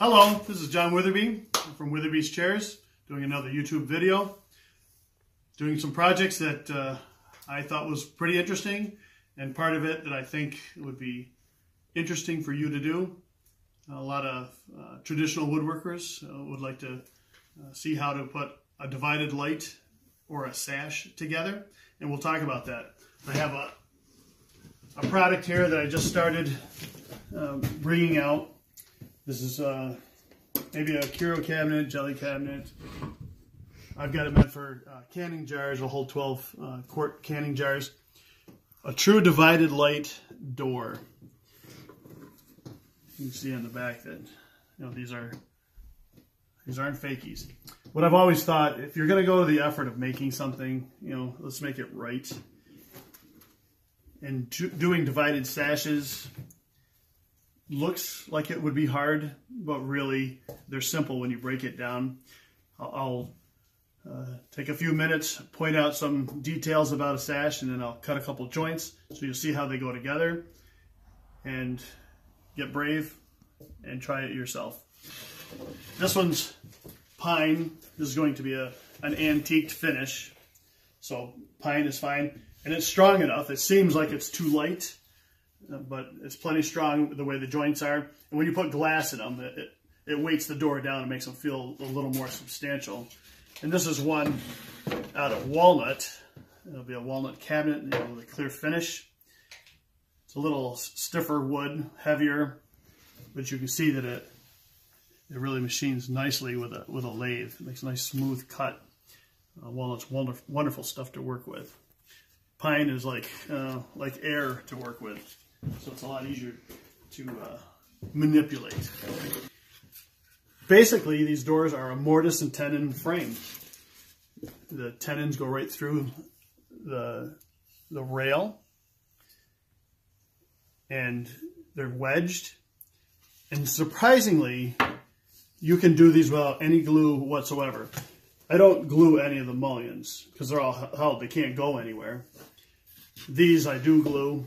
Hello, this is John Witherbee from Witherbee's Chairs, doing another YouTube video. Doing some projects that uh, I thought was pretty interesting, and part of it that I think would be interesting for you to do. A lot of uh, traditional woodworkers uh, would like to uh, see how to put a divided light or a sash together, and we'll talk about that. I have a, a product here that I just started um, bringing out. This is uh, maybe a curio cabinet, jelly cabinet. I've got it meant for uh, canning jars. It'll hold 12 uh, quart canning jars. A true divided light door. You can see on the back that you know these are these aren't fakies. What I've always thought, if you're going to go to the effort of making something, you know, let's make it right. And doing divided sashes looks like it would be hard, but really they're simple when you break it down. I'll, uh, take a few minutes, point out some details about a sash, and then I'll cut a couple joints so you'll see how they go together. And get brave and try it yourself. This one's pine. This is going to be a an antiqued finish. So pine is fine. And it's strong enough. It seems like it's too light, but it's plenty strong the way the joints are. And when you put glass in them, it, it weights the door down and makes them feel a little more substantial. And this is one out of walnut. It'll be a walnut cabinet you know, with a clear finish. It's a little stiffer wood, heavier, but you can see that it it really machines nicely with a with a lathe. It makes a nice smooth cut. Uh, walnut's wonderful, wonderful stuff to work with. Pine is like uh, like air to work with, so it's a lot easier to uh, manipulate. Basically, these doors are a mortise and tenon frame. The tenons go right through the the rail and they're wedged. And surprisingly, you can do these without any glue whatsoever. I don't glue any of the mullions because they're all held. They can't go anywhere. These I do glue,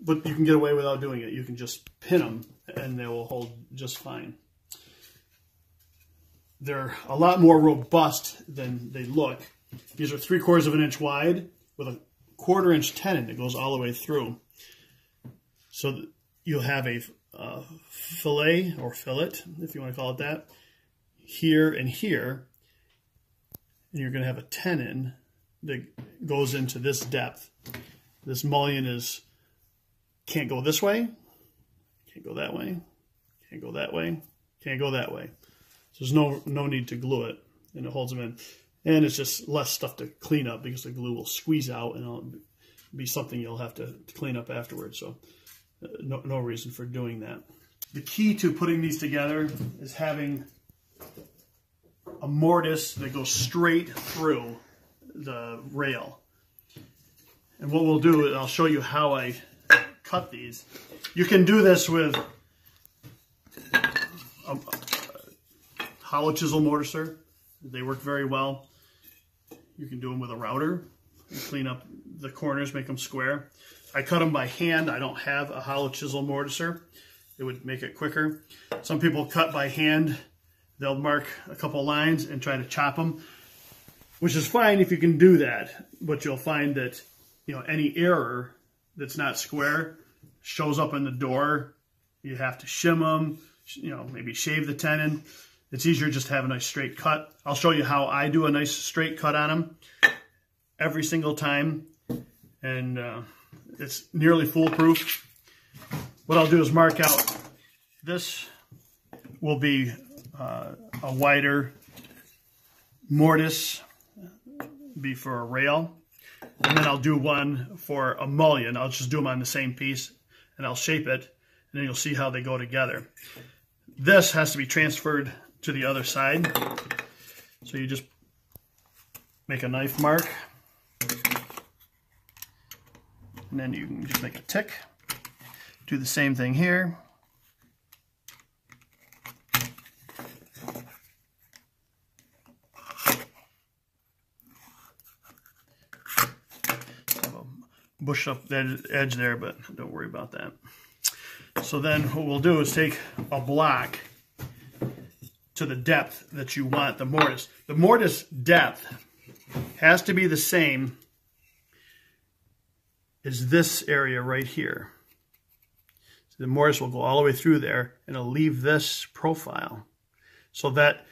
but you can get away without doing it. You can just pin them and they will hold just fine. They're a lot more robust than they look. These are three quarters of an inch wide with a quarter inch tenon that goes all the way through. So you'll have a uh, fillet or fillet, if you want to call it that, here and here. And you're going to have a tenon that goes into this depth. This mullion is can't go this way, can't go that way, can't go that way, can't go that way. So there's no no need to glue it, and it holds them in. And it's just less stuff to clean up because the glue will squeeze out and it'll be something you'll have to, clean up afterwards. So uh, no, no reason for doing that. The key to putting these together is having a mortise that goes straight through the rail. And what we'll do is I'll show you how I cut these. You can do this with a, hollow chisel mortiser. They work very well. You can do them with a router clean up the corners, make them square. I cut them by hand. I don't have a hollow chisel mortiser. It would make it quicker. Some people cut by hand. They'll mark a couple lines and try to chop them, which is fine if you can do that. But you'll find that you know any error that's not square shows up in the door. You have to shim them, you know, maybe shave the tenon. It's easier just to have a nice straight cut. I'll show you how I do a nice straight cut on them every single time. And uh, it's nearly foolproof. What I'll do is mark out this will be uh, a wider mortise, be for a rail. And then I'll do one for a mullion. I'll just do them on the same piece and I'll shape it and then you'll see how they go together. This has to be transferred to the other side. So you just make a knife mark and then you can just make a tick. Do the same thing here. Bush up the edge there, but don't worry about that. So then what we'll do is take a block to the depth that you want the mortise. The mortise depth has to be the same as this area right here. So the mortise will go all the way through there and it'll leave this profile. So that,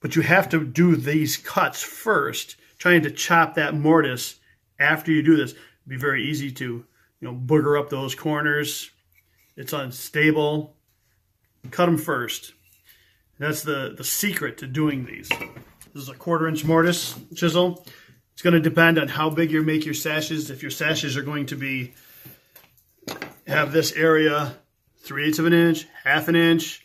but you have to do these cuts first, trying to chop that mortise after you do this. Be very easy to, you know, booger up those corners. It's unstable. Cut them first. That's the, the secret to doing these. This is a quarter inch mortise chisel. It's going to depend on how big you make your sashes. If your sashes are going to be, have this area 3 eighths of an inch, half an inch,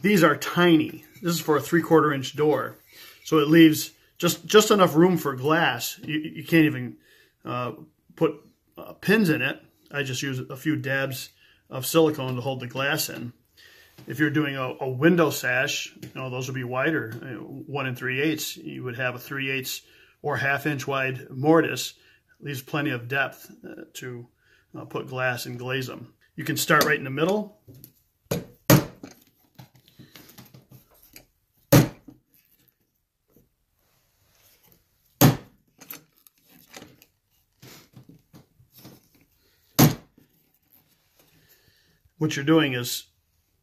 these are tiny. This is for a three quarter inch door. So it leaves just, just enough room for glass. You, you can't even uh, put uh, pins in it. I just use a few dabs of silicone to hold the glass in. If you're doing a, a window sash, you know, those would be wider, know, one and three eighths. You would have a three eighths or half inch wide mortise. Leaves plenty of depth uh, to uh, put glass and glaze them. You can start right in the middle. What you're doing is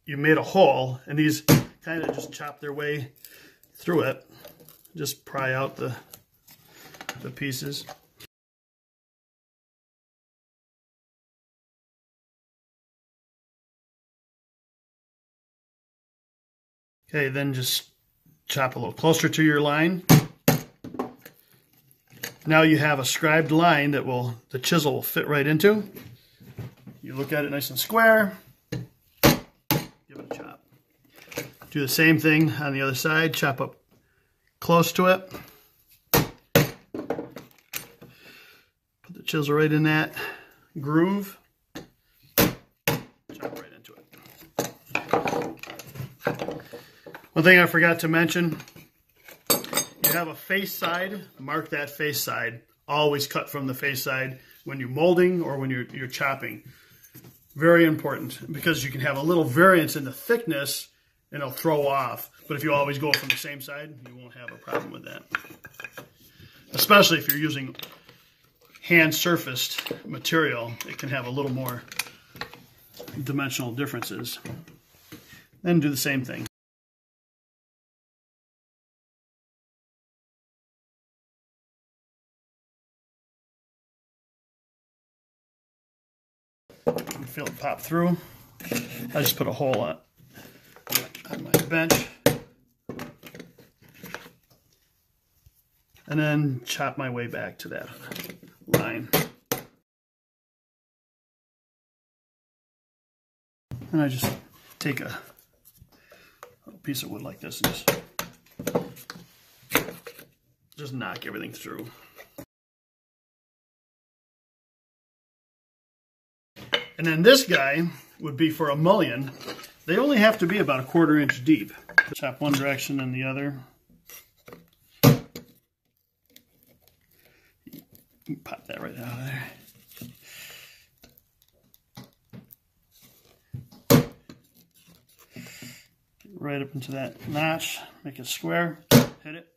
you made a hole and these kind of just chop their way through it. Just pry out the, the pieces. Okay, then just chop a little closer to your line. Now you have a scribed line that will the chisel will fit right into. You look at it nice and square. Do the same thing on the other side, chop up close to it. Put the chisel right in that groove. Chop right into it. One thing I forgot to mention, you have a face side, mark that face side. Always cut from the face side when you're molding or when you're, you're chopping. Very important because you can have a little variance in the thickness and it'll throw off. But if you always go from the same side, you won't have a problem with that. Especially if you're using hand surfaced material, it can have a little more dimensional differences. Then do the same thing. Feel it pop through. I just put a hole on on my bench. And then chop my way back to that line. And I just take a, piece of wood like this and just, just knock everything through. And then this guy would be for a mullion. They only have to be about a quarter inch deep. Chop one direction and the other. Pop that right out of there. right up into that notch, make it square, hit it.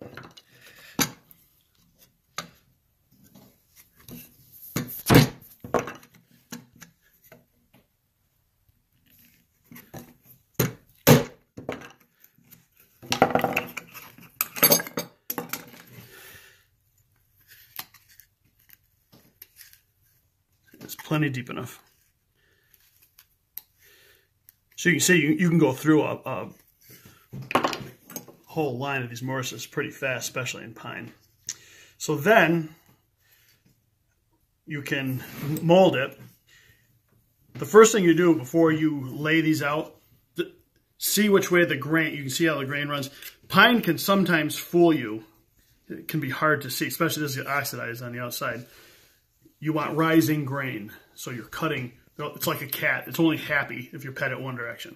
Plenty deep enough. So you can see you, you can go through a, a whole line of these mortises pretty fast, especially in pine. So then you can mold it. The first thing you do before you lay these out, see which way the grain, you can see how the grain runs. Pine can sometimes fool you. It can be hard to see, especially this is oxidized on the outside you want rising grain. So you're cutting, it's like a cat. It's only happy if you pet it one direction.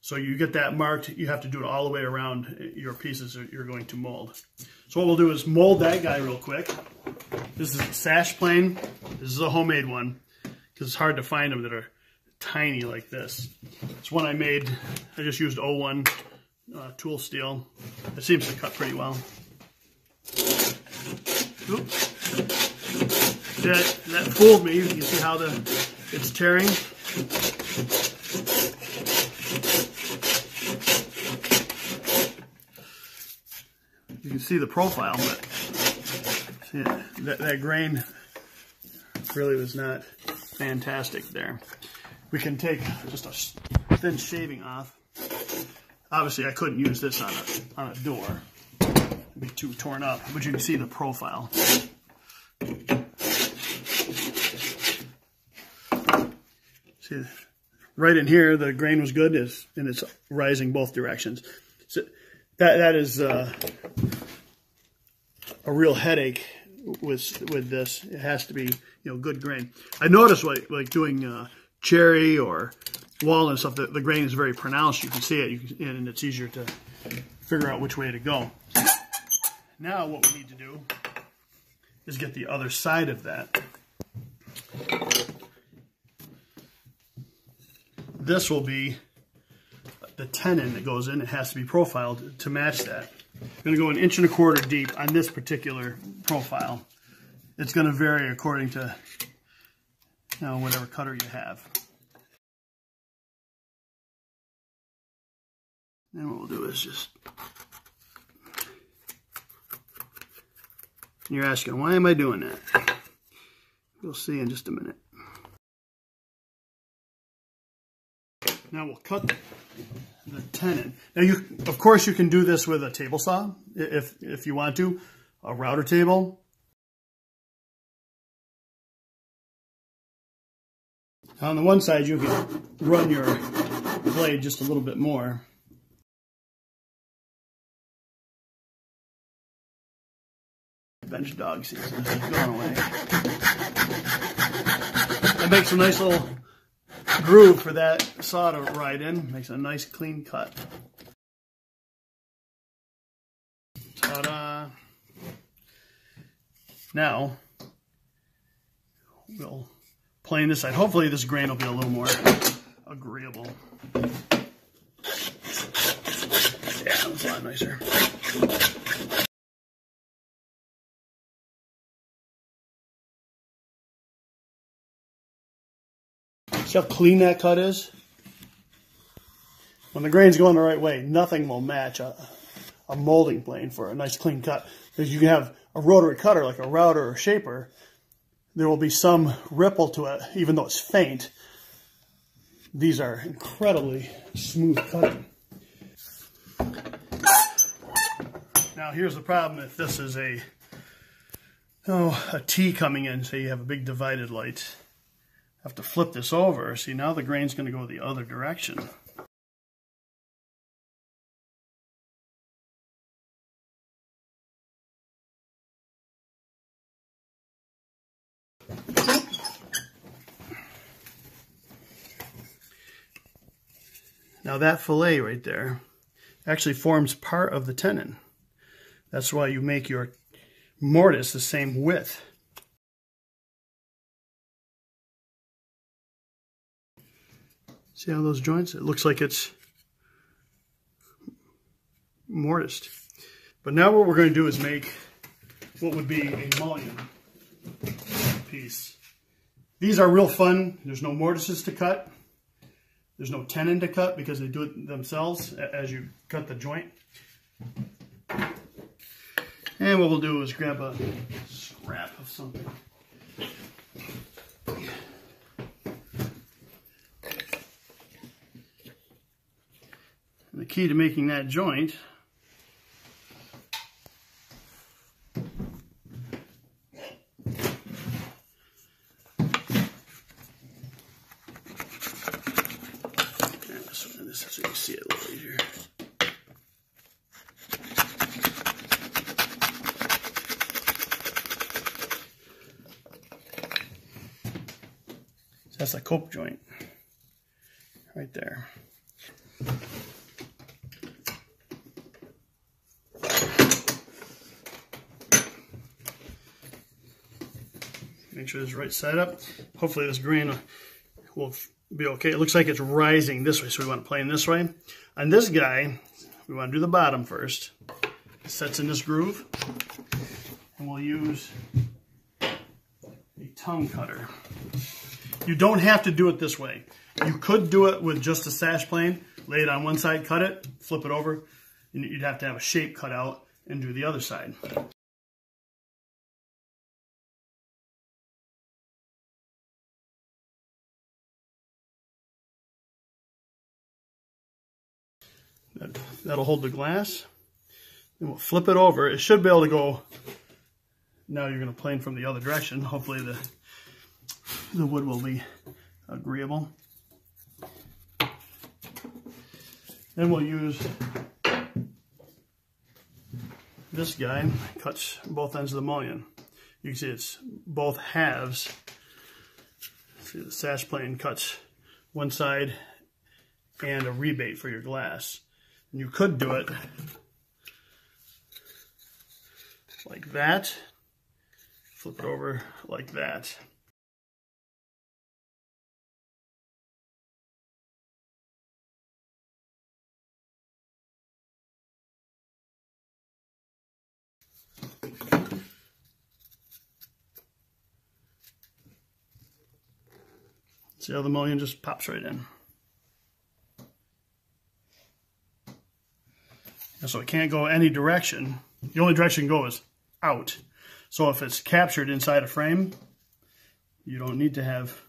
So you get that marked, you have to do it all the way around your pieces that you're going to mold. So what we'll do is mold that guy real quick. This is a sash plane. This is a homemade one because it's hard to find them that are tiny like this. It's one I made, I just used O1 uh, tool steel. It seems to cut pretty well. Oops. That, that fooled me. You see how the it's tearing? You can see the profile, but see, that, that grain really was not fantastic there. We can take just a thin shaving off. Obviously, I couldn't use this on a, on a door. It'd be too torn up, but you can see the profile. See, right in here, the grain was good, is and it's rising both directions. So that that is uh, a real headache with with this. It has to be you know good grain. I noticed like like doing uh, cherry or walnut and stuff, the, the grain is very pronounced. You can see it, can, and it's easier to figure out which way to go. Now what we need to do is get the other side of that. This will be the tenon that goes in. It has to be profiled to match that. I'm going to go an inch and a quarter deep on this particular profile. It's going to vary according to you know, whatever cutter you have. Then what we'll do is just... You're asking, why am I doing that? We'll see in just a minute. Now we'll cut the tenon. Now you, of course, you can do this with a table saw if if you want to, a router table. On the one side, you can run your blade just a little bit more. Bench dog season is going away. It makes a nice little groove for that saw to ride in. Makes a nice clean cut. Ta-da! Now, we'll plane this side. Hopefully this grain will be a little more agreeable. Yeah, that's a lot nicer. See how clean that cut is? When the grain's going the right way, nothing will match a, a molding plane for a nice clean cut. Because you can have a rotary cutter like a router or shaper, there will be some ripple to it, even though it's faint. These are incredibly smooth cutting. Now here's the problem if this is a oh a T coming in, say you have a big divided light have to flip this over. See, now the grain's going to go the other direction. Now that fillet right there actually forms part of the tenon. That's why you make your mortise the same width. See how those joints? It looks like it's mortised. But now what we're going to do is make what would be a mullion piece. These are real fun. There's no mortises to cut. There's no tenon to cut because they do it themselves as you cut the joint. And what we'll do is grab a scrap of something. And the key to making that joint this so you can see it a little easier. So that's a cope joint right there. Make sure this right side up. Hopefully this grain will be okay. It looks like it's rising this way, so we want to plane this way. On this guy, we want to do the bottom first. It sets in this groove. And we'll use a tongue cutter. You don't have to do it this way. You could do it with just a sash plane, lay it on one side, cut it, flip it over, and you'd have to have a shape cut out and do the other side. That, that'll hold the glass. We'll flip it over. It should be able to go, now you're going to plane from the other direction. Hopefully the, the wood will be agreeable. Then we'll use this guy, cuts both ends of the mullion. You can see it's both halves. See the sash plane cuts one side and a rebate for your glass. You could do it like that, flip it over like that. See how the mullion just pops right in. And so it can't go any direction. The only direction go is out. So if it's captured inside a frame, you don't need to have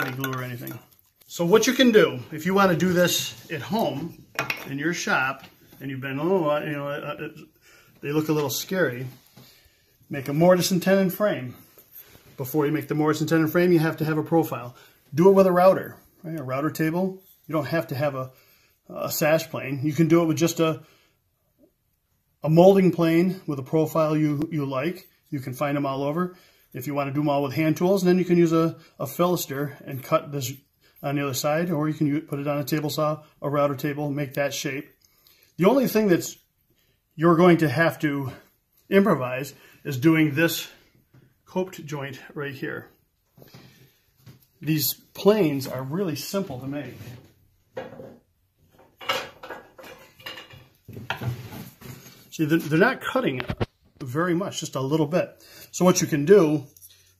any glue or anything. So what you can do, if you want to do this at home, in your shop, and you've been, oh, you know, they look a little scary, make a mortise and tenon frame. Before you make the mortise and tenon frame, you have to have a profile. Do it with a router, right? a router table. You don't have to have a, a sash plane. You can do it with just a, a molding plane with a profile you, you like. You can find them all over. If you want to do them all with hand tools, then you can use a, a and cut this on the other side, or you can put it on a table saw, a router table, make that shape. The only thing that's you're going to have to improvise is doing this coped joint right here. These planes are really simple to make. See, they're not cutting very much, just a little bit. So what you can do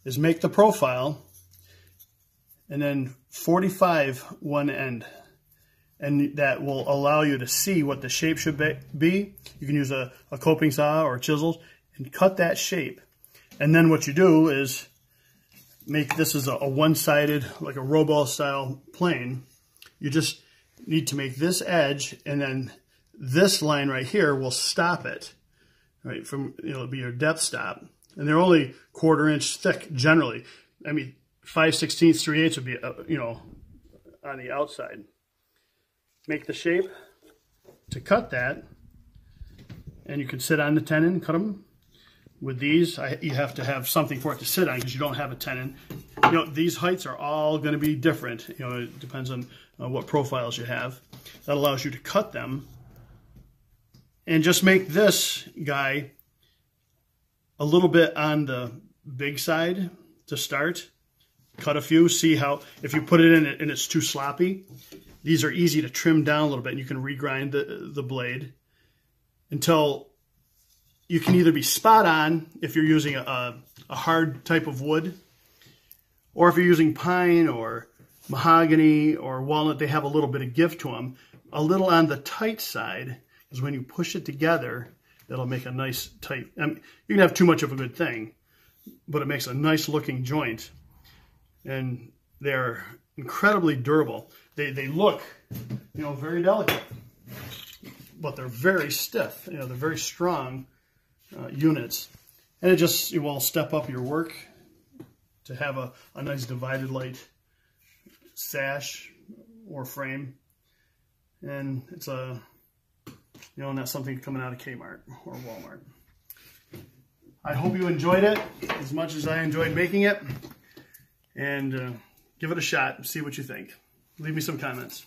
is make the profile and then 45 one end. And that will allow you to see what the shape should be. You can use a, a coping saw or chisels and cut that shape. And then what you do is make this as a, a one-sided, like a row style plane. You just need to make this edge and then this line right here will stop it, right? From, it'll be your depth stop. And they're only quarter inch thick generally. I mean, 5 sixteenths, 3 eighths would be, uh, you know, on the outside. Make the shape to cut that. And you can sit on the tenon, cut them with these, I, you have to have something for it to sit on because you don't have a tenon. You know, these heights are all going to be different. You know, it depends on uh, what profiles you have. That allows you to cut them. And just make this guy a little bit on the big side to start. Cut a few, see how, if you put it in and it's too sloppy, these are easy to trim down a little bit and you can regrind the, the blade until you can either be spot on if you're using a, a hard type of wood, or if you're using pine or mahogany or walnut, they have a little bit of give to them. A little on the tight side is when you push it together, it'll make a nice tight, I mean, you can have too much of a good thing, but it makes a nice looking joint. And they're incredibly durable. They, they look, you know, very delicate, but they're very stiff. You know, they're very strong uh, units. And it just it will step up your work to have a, a nice divided light sash or frame. And it's a, you know, and that's something coming out of Kmart or Walmart. I hope you enjoyed it as much as I enjoyed making it. And uh, give it a shot. See what you think. Leave me some comments.